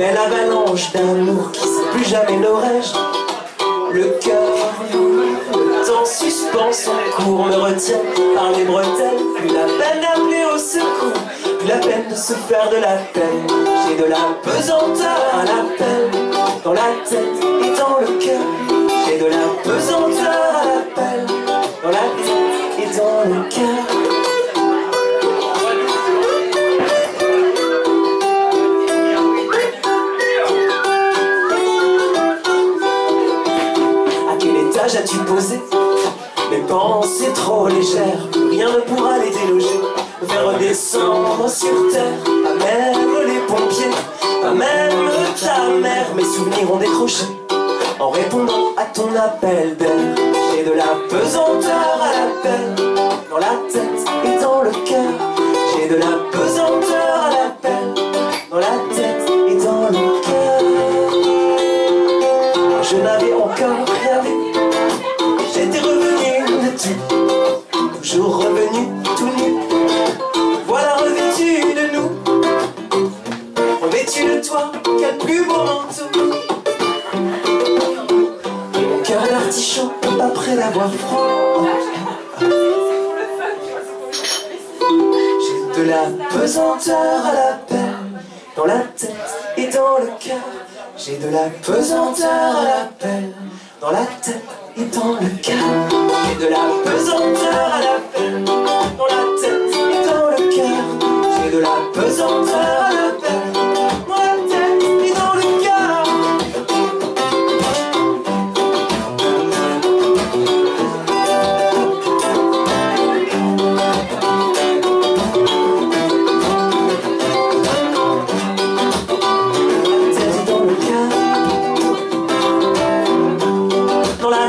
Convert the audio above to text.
belle avalanche d'amour qui plus jamais l'orage. Le cœur, le temps suspend son cours, me retient par les bretelles. Plus la peine d'appeler au secours, plus la peine de se faire de la peine. J'ai de la pesanteur à la peine, dans la tête et dans le cœur. J'ai de la pesanteur à la peine, dans la tête et dans le cœur. À quel étage as-tu posé Mes pensées trop légères, rien ne pourra les déloger. Faire redescendre sur terre, pas même les pompiers, pas même ta mère. Mes souvenirs ont décroché en répondant à ton appel d'air. J'ai de la pesanteur à l'appel, dans la tête et dans le cœur. J'ai de la pesanteur à l'appel, dans la tête et dans le cœur. Je n'avais encore rien vu. J'étais revenu de tout, toujours revenu tout nu? Voilà revêtu de nous, revêtu de toi, quel plus beau manteau. Mon cœur d'artichaut, après l'avoir froid. J'ai de la pesanteur à la peine, dans la tête et dans le cœur. J'ai de la pesanteur à la peine, dans la tête et dans le cœur. J'ai de la pesanteur à la peine, dans la tête et dans le cœur. J'ai de la pesanteur à la